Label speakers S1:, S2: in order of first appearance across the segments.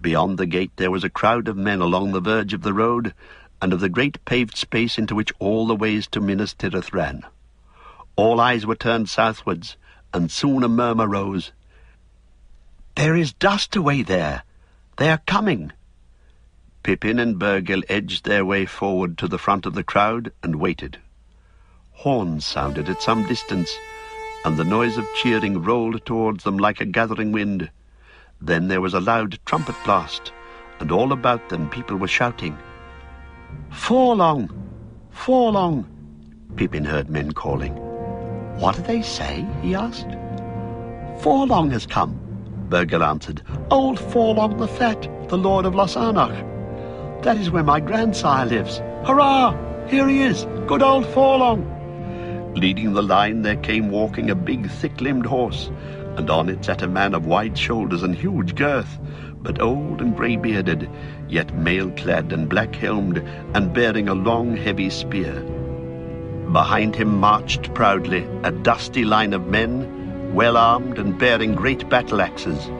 S1: Beyond the gate there was a crowd of men along the verge of the road and of the great paved space into which all the ways to Minas Tirith ran. All eyes were turned southwards, and soon a murmur rose. There is dust away there. They are coming. Pippin and Bergil edged their way forward to the front of the crowd and waited. Horns sounded at some distance, and the noise of cheering rolled towards them like a gathering wind. Then there was a loud trumpet blast, and all about them people were shouting. Forlong! Forlong! Pippin heard men calling. What do they say? he asked. Forlong has come, Bergil answered. Old Forlong the Fat, the Lord of Lossarnach. That is where my grandsire lives. Hurrah! Here he is, good old Forlong. Leading the line there came walking a big thick-limbed horse, and on it sat a man of wide shoulders and huge girth, but old and grey-bearded, yet mail-clad and black-helmed, and bearing a long heavy spear. Behind him marched proudly a dusty line of men, well armed and bearing great battle-axes.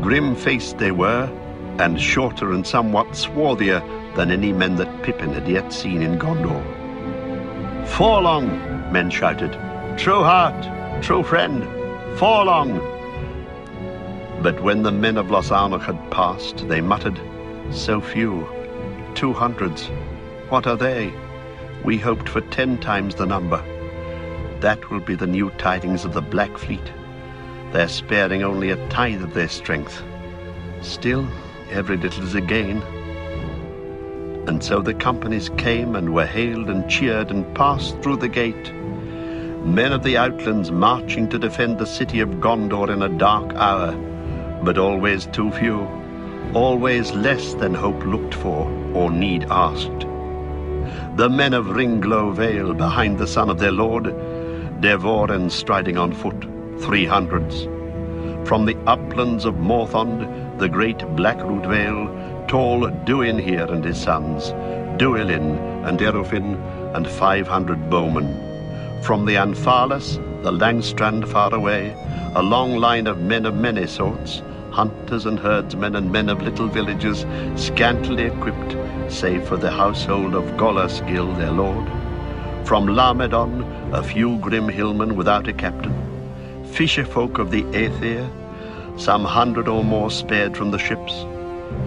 S1: Grim-faced they were, and shorter and somewhat swarthier than any men that Pippin had yet seen in Gondor. Forlong, men shouted. True heart, true friend, Forlong. But when the men of Los Lossarnach had passed, they muttered, So few, two hundreds, what are they? We hoped for ten times the number. That will be the new tidings of the Black Fleet. They're sparing only a tithe of their strength. Still, every little is a gain. And so the companies came and were hailed and cheered and passed through the gate. Men of the outlands marching to defend the city of Gondor in a dark hour, but always too few, always less than hope looked for or need asked. The men of Ringló Vale behind the son of their lord, Dervorin striding on foot, three hundreds. From the uplands of Morthond, the great Blackroot Vale, tall Duinhir and his sons, Duilin and Derufin, and five hundred bowmen. From the Anfalas, the Langstrand far away, a long line of men of many sorts, hunters and herdsmen and men of little villages, scantily equipped, save for the household of Golasgil, their lord. From Lamedon, a few grim hillmen without a captain. Fisher folk of the Ethir, some hundred or more spared from the ships.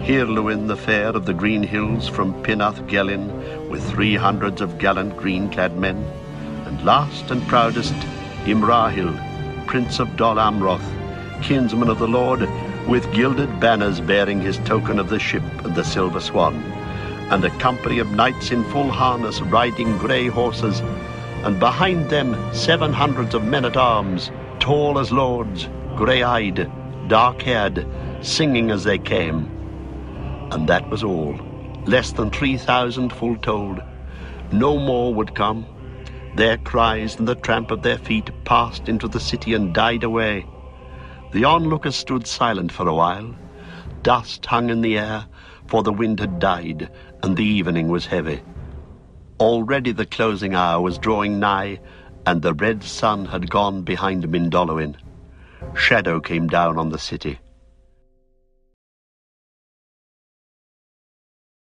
S1: Hirluin the fair of the green hills from Pinnath Gelin, with three hundreds of gallant green-clad men. And last and proudest, Imrahil, prince of Dol Amroth, kinsman of the Lord, with gilded banners bearing his token of the ship and the silver swan, and a company of knights in full harness riding grey horses, and behind them seven hundreds of men-at-arms, tall as lords, grey-eyed, dark-haired, singing as they came. And that was all, less than three thousand full told. No more would come. Their cries and the tramp of their feet passed into the city and died away. The onlookers stood silent for a while. Dust hung in the air, for the wind had died, and the evening was heavy. Already the closing hour was drawing nigh, and the red sun had gone behind Mindolluin. Shadow came down on the city.